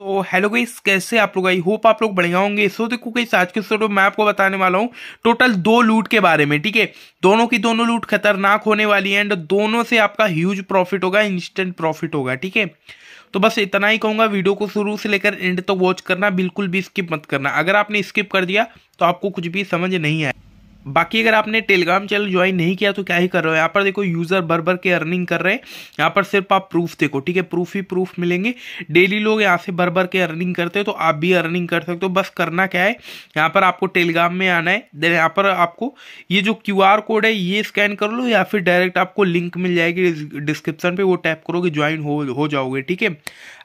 तो हेलो गई कैसे आप लोग? आई होप आप लोग बढ़िया होंगे। सो देखो गाइस आज के वीडियो मैं आपको बताने वाला हूँ टोटल दो लूट के बारे में, ठीक है? दोनों की दोनों लूट खतरनाक होने वाली है एंड दोनों से आपका ह्यूज प्रॉफिट होगा इंस्टेंट प्रॉफिट होगा, ठीक है? तो बस इतना ही कहूँगा वीडियो को शुरू से लेकर एंड तक तो वॉच करना, बिल्कुल भी स्किप मत करना। अगर आपने स्किप कर दिया तो आपको कुछ भी समझ नहीं आया। बाकी अगर आपने टेलीग्राम चैनल ज्वाइन नहीं किया तो क्या ही कर रहे हो? यहाँ पर देखो यूज़र भर भर के अर्निंग कर रहे हैं। यहाँ पर सिर्फ़ आप प्रूफ देखो, ठीक है? प्रूफ ही प्रूफ मिलेंगे। डेली लोग यहाँ से भर भर के अर्निंग करते हैं तो आप भी अर्निंग कर सकते हो। बस करना क्या है? यहाँ पर आपको टेलीग्राम में आना है। देन यहाँ पर आपको ये जो क्यूआर कोड है, ये स्कैन कर लो, या फिर डायरेक्ट आपको लिंक मिल जाएगी डिस्क्रिप्शन पर वो टैप करोगे ज्वाइन हो हो जाओगे, ठीक है?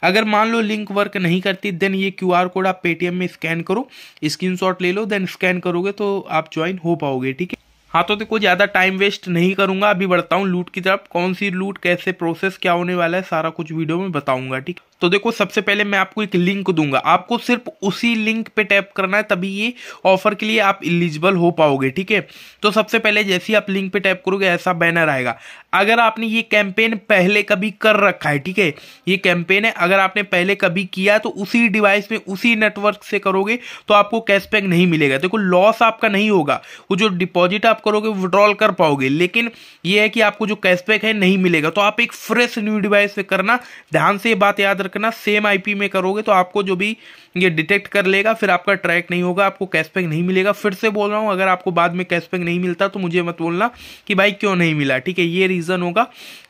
अगर मान लो लिंक वर्क नहीं करती देन ये क्यूआर कोड आप पेटीएम में स्कैन करो स्क्रीन ले लो देन स्कैन करोगे तो आप ज्वाइन हो पाओगे। ठीक है? हाँ तो देखो ज़्यादा टाइम वेस्ट नहीं करूँगा, अभी बढ़ता हूँ लूट की तरफ़। कौन सी लूट, कैसे प्रोसेस क्या होने वाला है, सारा कुछ वीडियो में बताऊँगा, ठीक तो देखो, सबसे पहले मैं आपको एक लिंक दूँगा। आपको सिर्फ़ उसी लिंक पे टैप करना है, तभी ये ऑफ़र के लिए आप इलिजिबल हो पाओगे, ठीक है? तो सबसे पहले जैसे ही आप लिंक पे टैप करोगे, ऐसा बैनर आएगा। अगर आपने ये कैंपेन पहले कभी कर रखा है, ठीक है? ये कैंपेन है, अगर आपने पहले कभी किया तो उसी डिवाइस में, उसी नेटवर्क से करोगे तो आपको कैशबैक नहीं मिलेगा। देखो लॉस आपका नहीं होगा। वो जो डिपॉजिट आप करोगे विड्रॉल कर पाओगे। लेकिन ये है कि आपको जो कैशबैक है, नहीं मिलेगा। तो आप एक फ्रेश न्यू डिवाइस पे करना। ध्यान से ये बात याद रखना सेम आईपी में करोगे तो आपको जो भी ये डिटेक्ट कर लेगा, फिर आपका ट्रैक नहीं होगा, आपको कैशबैक नहीं मिलेगा। फिर से बोल रहा हूँ, अगर आपको बाद में कैशबैक नहीं मिलता तो मुझे मत बोलना कि भाई क्यों नहीं मिला, ठीक है? ये रीज़न होगा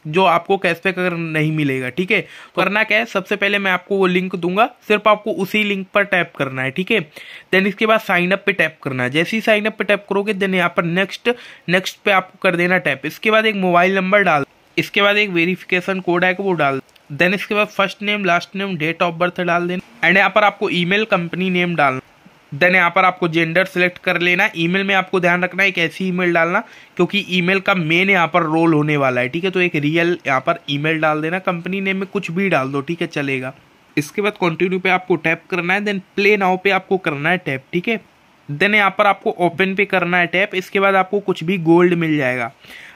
जो आपको कैशबैक अगर नहीं मिलेगा, ठीक है? तो करना क्या है? सबसे पहले मैं आपको वो लिंक दूँगा, सिर्फ़ आपको उसी लिंक पर टैप करना है, ठीक है? देन इसके बाद साइन अप पे टैप करना है। जैसे ही साइन अप पे टैप करोगे देन यहाँ पर नेक्स्ट नेक्स्ट पे आपको कर देना टैप इसके बाद एक मोबाइल नंबर डाल, इसके बाद एक वेरिफिकेशन कोड है वो डाल। देन इसके बाद first name last name date of birth डाल देना। एंड यहाँ पर आपको ईमेल कंपनी नेम डालना। देन यहाँ पर आपको जेंडर सिलेक्ट कर लेना। ईमेल में आपको ध्यान रखना एक ऐसी ईमेल डालना, क्योंकि ईमेल का मेन यहाँ पर रोल होने वाला है, ठीक है? तो एक रियल यहाँ पर ईमेल डाल देना। कंपनी नेम में कुछ भी डाल दो, ठीक है? चलेगा। इसके बाद कंटिन्यू पे आपको टैप करना है देन प्ले नाउ पे आपको करना है टैप ठीक है? देन यहाँ पर आपको ओपन पे करना है टैप इसके बाद आपको कुछ भी गोल्ड मिल जाएगा।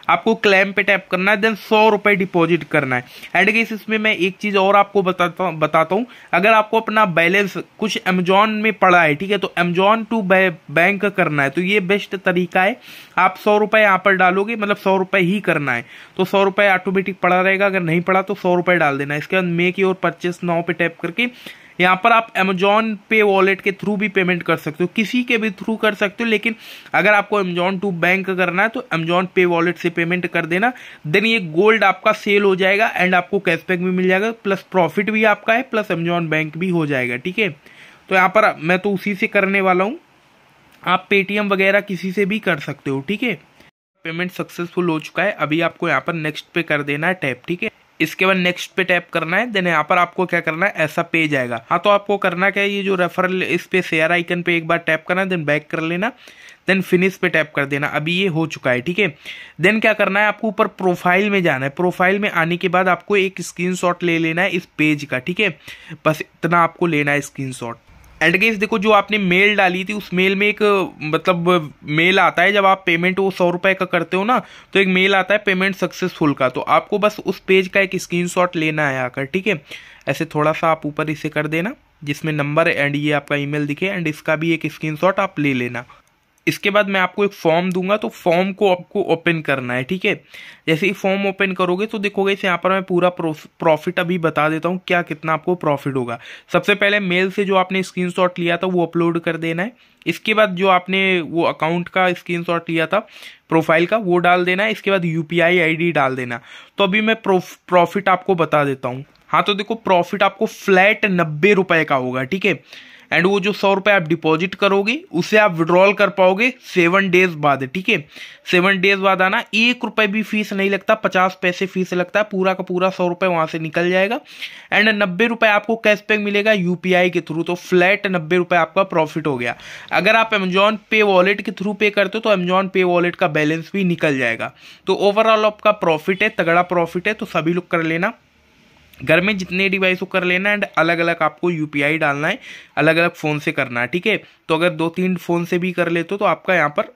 आपको क्लेम पे टैप करना है देन सौ रुपए डिपॉजिट करना है। एंड गेस इसमें मैं एक चीज़ और आपको बताता बताता हूँ। अगर आपको अपना बैलेंस कुछ अमेजोन में पड़ा है, ठीक है तो अमेजोन टू बैंक करना है। तो ये बेस्ट तरीका है। आप सौ रुपए यहाँ पर डालोगे मतलब सौ रुपए ही करना है। तो सौ रुपए ऑटोमेटिक पड़ा रहेगा, अगर नहीं पड़ा तो सौ रुपए डाल देना इसके बाद मेक योर परचेस नाउ पे टैप करके यहाँ पर आप अमेजोन पे वॉलेट के थ्रू भी पेमेंट कर सकते हो, किसी के भी थ्रू कर सकते हो, लेकिन अगर आपको अमेजोन टू बैंक करना है तो अमेजोन पे वॉलेट से पेमेंट कर देना। देन ये गोल्ड आपका सेल हो जाएगा एंड आपको कैशबैक भी मिल जाएगा प्लस प्रॉफिट भी आपका है प्लस अमेजोन बैंक भी हो जाएगा, ठीक है? तो यहाँ पर मैं तो उसी से करने वाला हूँ। आप पेटीएम वगैरह किसी से भी कर सकते हो, ठीक है? पेमेंट सक्सेसफुल हो चुका है, अभी आपको यहाँ पर नेक्स्ट पे कर देना है टैप, ठीक है? इसके बाद नेक्स्ट पे टैप करना है देन यहाँ पर आपको क्या करना है, ऐसा पेज आएगा। हाँ तो आपको करना क्या है, ये जो रेफरल इस पे शेयर आइकन पे एक बार टैप करना है देन बैक कर लेना देन फिनिश पे टैप कर देना। अभी ये हो चुका है, ठीक है? देन क्या करना है, आपको ऊपर प्रोफ़ाइल में जाना है। प्रोफ़ाइल में आने के बाद आपको एक स्क्रीनशॉट ले लेना है इस पेज का, ठीक है? बस इतना आपको लेना है स्क्रीनशॉट एंड गेस देखो जो आपने मेल डाली थी, उस मेल में एक मतलब मेल आता है, जब आप पेमेंट वो सौ रुपए का करते हो ना तो एक मेल आता है पेमेंट सक्सेसफुल का। तो आपको बस उस पेज का एक स्क्रीनशॉट लेना है आकर, ठीक है? ऐसे थोड़ा सा आप ऊपर इसे कर देना, जिसमें नंबर एंड ये आपका ईमेल दिखे एंड इसका भी एक स्क्रीनशॉट आप ले लेना। इसके बाद मैं आपको एक फॉर्म दूँगा तो फॉर्म को आपको ओपन करना है, ठीक है? जैसे ही फॉर्म ओपन करोगे तो देखोगे इस यहाँ पर मैं पूरा प्रॉफिट अभी बता देता हूँ क्या कितना आपको प्रॉफिट होगा। सबसे पहले मेल से जो आपने स्क्रीनशॉट लिया था, वो अपलोड कर देना है। इसके बाद जो आपने वो अकाउंट का स्क्रीनशॉट लिया था प्रोफ़ाइल का, वो डाल देना है। इसके बाद यूपीआई आईडी डाल देना तो अभी मैं प्रॉफिट आपको बता देता हूँ। हाँ तो देखो प्रॉफिट आपको फ्लैट नब्बे रुपए का होगा, ठीक है? एंड वो जो सौ रुपए आप डिपॉजिट करोगे, उसे आप विड्रॉल कर पाओगे सेवन डेज़ बाद, ठीक है? सेवन डेज़ बाद आना, एक रुपए भी फ़ीस नहीं लगता, पचास पैसे फ़ीस लगता है पूरा का पूरा सौ रुपए वहाँ से निकल जाएगा। एंड नब्बे रुपए आपको कैशबैक मिलेगा यूपीआई के थ्रू तो फ्लैट नब्बे रुपए आपका प्रॉफिट हो गया। अगर आप अमेजॉन पे वॉलेट के थ्रू पे करते हो तो अमेजॉन पे वॉलेट का बैलेंस भी निकल जाएगा। तो ओवरऑल आपका प्रॉफिट है, तगड़ा प्रॉफिट है तो सभी लोग कर लेना। घर में जितने डिवाइस को कर लेना एंड अलग अलग आपको यूपीआई डालना है अलग अलग फ़ोन से करना है, ठीक है? तो अगर दो तीन फ़ोन से भी कर लेते हो तो आपका यहाँ पर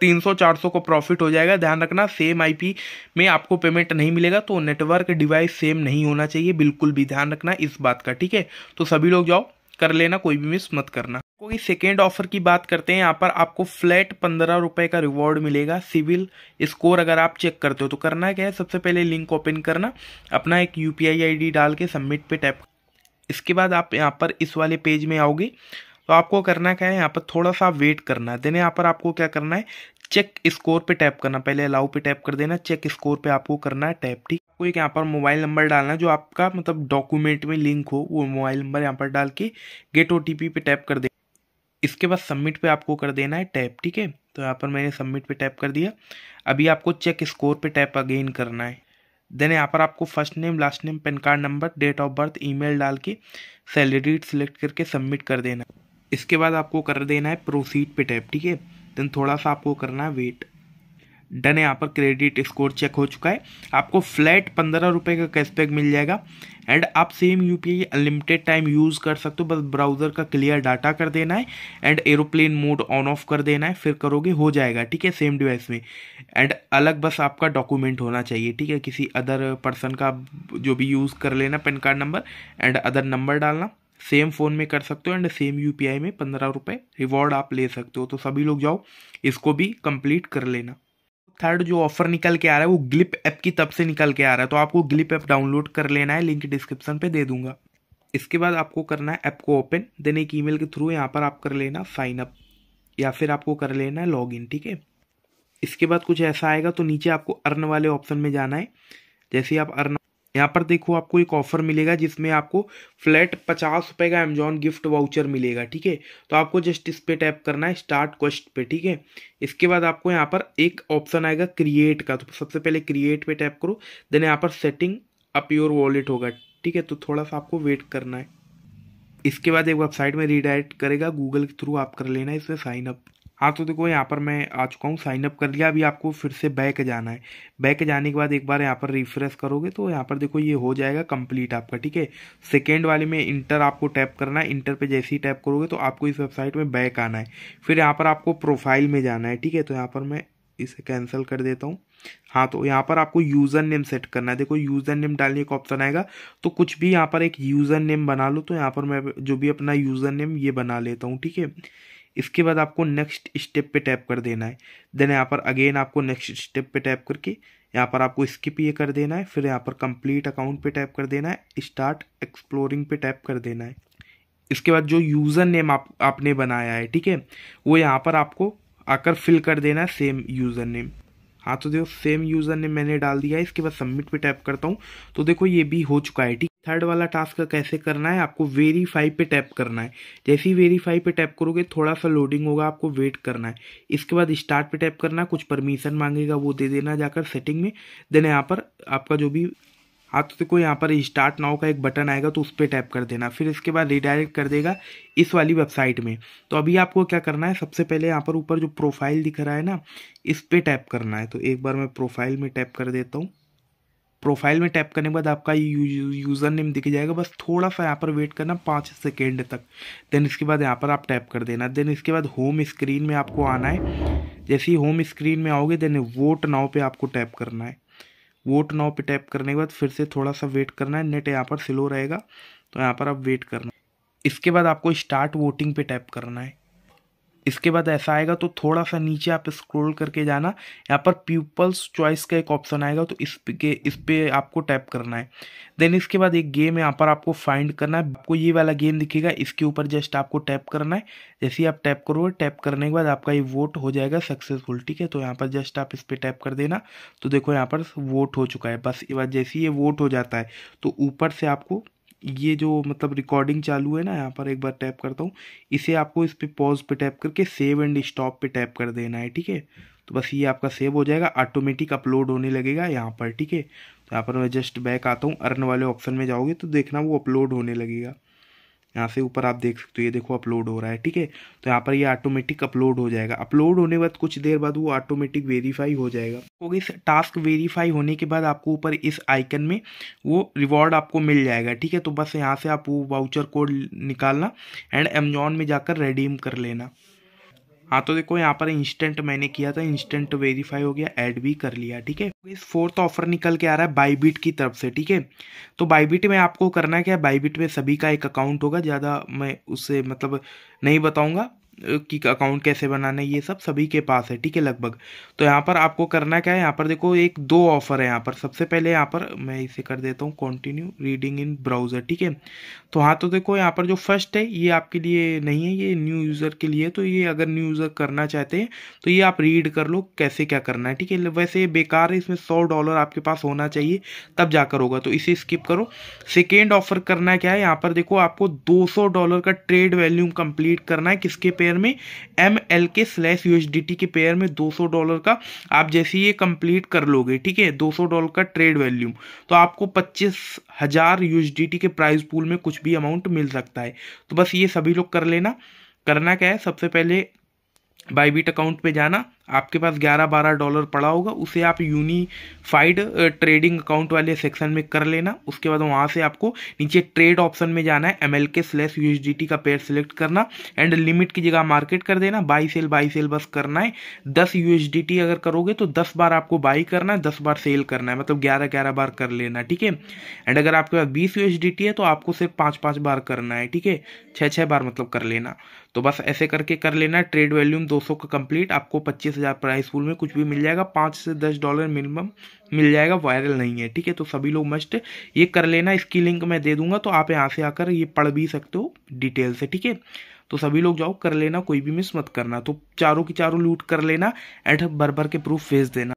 तीन सौ चार सौ को प्रॉफिट हो जाएगा। ध्यान रखना सेम आईपी में आपको पेमेंट नहीं मिलेगा तो नेटवर्क डिवाइस सेम नहीं होना चाहिए, बिल्कुल भी ध्यान रखना इस बात का, ठीक है? तो सभी लोग जाओ कर लेना, कोई भी मिस मत करना। कोई सेकेंड ऑफ़र की बात करते हैं, यहाँ पर आपको फ्लैट पंद्रह रुपए का रिवॉर्ड मिलेगा। सिविल स्कोर अगर आप चेक करते हो तो करना क्या है? सबसे पहले लिंक ओपन करना, अपना एक यूपीआई आईडी डाल के सबमिट पे टैप इसके बाद आप यहाँ पर इस वाले पेज में आओगे तो आपको करना क्या है? यहाँ पर थोड़ा सा वेट करना है। देन यहाँ पर आपको क्या करना है? चेक स्कोर पे टैप करना, पहले अलाउ पे टैप कर देना, चेक स्कोर पे आपको करना है टैप, ठीक? आपको एक यहाँ पर मोबाइल नंबर डालना जो आपका मतलब डॉक्यूमेंट में लिंक हो, वो मोबाइल नंबर यहाँ पर डाल के गेट ओटीपी पे टैप कर दे। इसके बाद सबमिट पे आपको कर देना है टैप, ठीक है? तो यहाँ पर मैंने सबमिट पे टैप कर दिया। अभी आपको चेक स्कोर पे टैप अगेन करना है। देन यहाँ पर आपको first name last name PAN card number date of birth email डाल के सैलरी सिलेक्ट करके सबमिट कर देना। इसके बाद आपको कर देना है प्रोसीड पे टैप, ठीक है? देन थोड़ा सा आपको करना है वेट डन है, यहाँ पर क्रेडिट स्कोर चेक हो चुका है। आपको फ्लैट पंद्रह रुपये का कैशबैक मिल जाएगा एंड आप same U P unlimited time use कर सकते हो, बस ब्राउज़र का क्लियर डाटा कर देना है and aeroplane mode on off कर देना है, फिर करोगे, हो जाएगा, ठीक है सेम डिवाइस में। एंड अलग बस आपका डॉक्यूमेंट होना चाहिए, ठीक है, किसी अदर पर्सन का जो भी यूज़ कर लेना PAN card number and other number डालना। सेम फ़ोन में कर सकते हो एंड सेम यू में पंद्रह रुपये रिवॉर्ड आप ले सकते हो। तो सभी लोग जाओ, इसको भी कंप्लीट कर लेना। थर्ड जो ऑफ़र निकल के आ रहा है, वो ग्लिप ऐप की तब से निकल के आ रहा है। तो आपको ग्लिप ऐप डाउनलोड कर लेना है लिंक डिस्क्रिप्शन पे दे दूँगा। इसके बाद आपको करना है ऐप को ओपन देन एक ईमेल के थ्रू यहाँ पर आप कर लेना साइन अप या फिर आपको कर लेना है लॉग इन ठीक है? इसके बाद कुछ ऐसा आएगा तो नीचे आपको अर्न वाले ऑप्शन में जाना है। जैसे आप अर्न यहाँ पर देखो आपको एक ऑफ़र मिलेगा जिसमें आपको फ्लैट पचास रुपए का अमेजॉन गिफ्ट वाउचर मिलेगा, ठीक है? तो आपको जस्ट इस पे टैप करना है स्टार्ट क्वेस्ट पे, ठीक है? इसके बाद आपको यहाँ पर एक ऑप्शन आएगा क्रिएट का। तो सबसे पहले क्रिएट पे टैप करो देन यहाँ पर सेटिंग अप योर वॉलेट होगा, ठीक है? तो थोड़ा सा आपको वेट करना है। इसके बाद एक वेबसाइट में रीडायरेक्ट करेगा गूगल के थ्रू आप कर लेना, इसमें साइन अप हाँ तो देखो, यहाँ पर मैं आ चुका हूँ साइन अप कर लिया, अभी आपको फिर से बैक जाना है। बैक जाने के बाद एक बार यहाँ पर रिफ्रेश करोगे तो यहाँ पर देखो, ये हो जाएगा कंप्लीट आपका, ठीक है? सेकेंड वाले में इंटर आपको टैप करना है इंटर पे जैसे ही टैप करोगे तो आपको इस वेबसाइट में बैक आना है। फिर यहाँ पर आपको प्रोफ़ाइल में जाना है, ठीक है? तो यहाँ पर मैं इसे कैंसिल कर देता हूँ। हाँ तो यहाँ पर आपको यूज़र नेम सेट करना है। देखो यूज़र नेम डालने का ऑप्शन आएगा तो कुछ भी यहाँ पर एक यूज़र नेम बना लो तो यहाँ पर मैं जो भी अपना यूज़र नेम ये बना लेता हूँ, ठीक है? इसके बाद आपको नेक्स्ट स्टेप पे टैप कर देना है। देन यहाँ पर अगेन आपको नेक्स्ट स्टेप पे टैप करके यहाँ पर आपको स्किप ये कर देना है। फिर यहाँ पर कंप्लीट अकाउंट पे टैप कर देना है। स्टार्ट एक्सप्लोरिंग पे टैप कर देना है। इसके बाद जो यूज़र नेम आप, आपने बनाया है, ठीक है? वो यहाँ पर आपको आकर फिल कर देना है सेम यूज़र नेम हाँ तो देखो सेम यूज़र नेम मैंने डाल दिया है। इसके बाद सबमिट पे टैप करता हूँ। तो देखो, ये भी हो चुका है, ठीक थर्ड वाला टास्क कैसे करना है? आपको वेरीफाई पे टैप करना है। जैसे ही वेरीफाई पे टैप करोगे थोड़ा सा लोडिंग होगा, आपको वेट करना है। इसके बाद स्टार्ट पे टैप करना, कुछ परमिशन मांगेगा, वो दे देना जाकर सेटिंग में। देन यहाँ पर आपका जो भी हाँ तो देखो यहाँ पर स्टार्ट नाउ का एक बटन आएगा तो उस पर टैप कर देना। फिर इसके बाद रिडायरेक्ट कर देगा इस वाली वेबसाइट में। तो अभी आपको क्या करना है? सबसे पहले यहाँ पर ऊपर जो प्रोफ़ाइल दिख रहा है ना, इस पर टैप करना है। तो एक बार मैं प्रोफ़ाइल में टैप कर देता हूँ। प्रोफ़ाइल में टैप करने के बाद आपका यू, यूज़र नेम दिख जाएगा। बस थोड़ा सा यहाँ पर वेट करना पाँच सेकेंड तक। देन इसके बाद यहाँ पर आप टैप कर देना। देन इसके बाद होम स्क्रीन में आपको आना है। जैसे ही होम स्क्रीन में आओगे देन वोट नाव पे आपको टैप करना है। वोट नाव पे टैप करने के बाद फिर से थोड़ा सा वेट करना है। नेट यहाँ पर स्लो रहेगा तो यहाँ पर आप वेट करना। इसके बाद आपको स्टार्ट वोटिंग पे टैप करना है। इसके बाद ऐसा आएगा तो थोड़ा सा नीचे आप स्क्रॉल करके जाना। यहाँ पर पीपल्स चॉइस का एक ऑप्शन आएगा तो इस पे इस पे आपको टैप करना है। देन इसके बाद एक गेम यहाँ पर आपको फाइंड करना है। आपको ये वाला गेम दिखेगा, इसके ऊपर जस्ट आपको टैप करना है। जैसे ही आप टैप करोगे टैप करने के बाद आपका ये वोट हो जाएगा सक्सेसफुल ठीक है? तो यहाँ पर जस्ट आप इस पर टैप कर देना। तो देखो यहाँ पर वोट हो चुका है। बस जैसे ही ये वोट हो जाता है तो ऊपर से आपको ये जो मतलब रिकॉर्डिंग चालू है ना, यहाँ पर एक बार टैप करता हूँ, इसे आपको इस पर पॉज पे टैप करके सेव एंड स्टॉप पे टैप कर देना है, ठीक है? तो बस ये आपका सेव हो जाएगा ऑटोमेटिक अपलोड होने लगेगा यहाँ पर, ठीक है? तो यहाँ पर मैं जस्ट बैक आता हूँ अर्न वाले ऑप्शन में जाओगे तो देखना वो अपलोड होने लगेगा। यहाँ से ऊपर आप देख सकते हो, ये देखो अपलोड हो रहा है, ठीक है? तो यहाँ पर ये ऑटोमेटिक अपलोड हो जाएगा। अपलोड होने के बाद कुछ देर बाद वो ऑटोमेटिक वेरीफाई हो जाएगा। तो इस टास्क वेरीफाई होने के बाद आपको ऊपर इस आइकन में वो रिवॉर्ड आपको मिल जाएगा, ठीक है? तो बस यहाँ से आप वो वाउचर कोड निकालना एंड अमेजोन में जाकर रेडीम कर लेना। हाँ तो देखो, यहाँ पर इंस्टेंट मैंने किया था इंस्टेंट वेरीफाई हो गया ऐड भी कर लिया, ठीक है? इस फोर्थ ऑफ़र निकल के आ रहा है बाईबीट की तरफ़ से, ठीक है? तो बाईबीट में आपको करना क्या है? बाईबीट में सभी का एक अकाउंट होगा, ज़्यादा मैं उससे मतलब नहीं बताऊँगा। कि अकाउंट कैसे बनाना है ये सब सभी के पास है, ठीक है, लगभग। तो यहाँ पर आपको करना क्या है, यहाँ पर देखो एक दो ऑफ़र है यहाँ पर। सबसे पहले यहाँ पर मैं इसे कर देता हूँ कंटिन्यू रीडिंग इन ब्राउज़र ठीक है? तो हाँ तो देखो यहाँ पर जो फ़र्स्ट है, ये आपके लिए नहीं है, ये न्यू यूज़र के लिए तो ये अगर न्यू यूज़र करना चाहते हैं तो ये आप रीड कर लो, कैसे क्या करना है, ठीक है? वैसे बेकार है, इसमें सौ डॉलर आपके पास होना चाहिए, तब जाकर होगा। तो इसे स्किप करो। सेकेंड ऑफ़र करना क्या है, यहाँ पर देखो आपको दो सौ डॉलर का ट्रेड वैल्यूम कंप्लीट करना है, किसके पेयर में M L K slash U के पेयर में 200 डॉलर का आप जैसे ये कंप्लीट कर लोगे, ठीक है? 200 डॉलर का ट्रेड वैल्यूम तो आपको पच्चीस हज़ार यू के प्राइस पूल में कुछ भी अमाउंट मिल सकता है। तो बस ये सभी लोग कर लेना। करना क्या है? सबसे पहले बाईबीट अकाउंट पे जाना। आपके पास 11-12 डॉलर पड़ा होगा, उसे आप यूनिफाइड ट्रेडिंग अकाउंट वाले सेक्शन में कर लेना। उसके बाद वहाँ से आपको नीचे ट्रेड ऑप्शन में जाना है M L K slash U का पेयर सिलेक्ट करना एंड लिमिट की जगह मार्केट कर देना। बाई सेल बाई सेल बस करना है। दस यू अगर करोगे तो दस बार आपको बाई करना है, दस बार सेल करना है। मतलब ग्यारह ग्यारह बार कर लेना, ठीक है? एंड अगर आपके पास बीस यू है तो आपको सिर्फ़ पाँच पाँच बार करना है, ठीक है? छः छः बार मतलब कर लेना। तो बस ऐसे करके कर लेना। ट्रेड वैल्यूम 200 का कंप्लीट आपको पच्चीस हज़ार प्राइस पूल में कुछ भी मिल जाएगा, पाँच से दस डॉलर मिनिमम मिल जाएगा वायरल नहीं है, ठीक है? तो सभी लोग मस्ट ये कर लेना, इसकी लिंक मैं दे दूँगा तो आप यहाँ से आकर ये पढ़ भी सकते हो डिटेल से, ठीक है? तो सभी लोग जाओ, कर लेना, कोई भी मिस मत करना तो चारों की चारों लूट कर लेना एंड भर भर के प्रूफ भेज देना।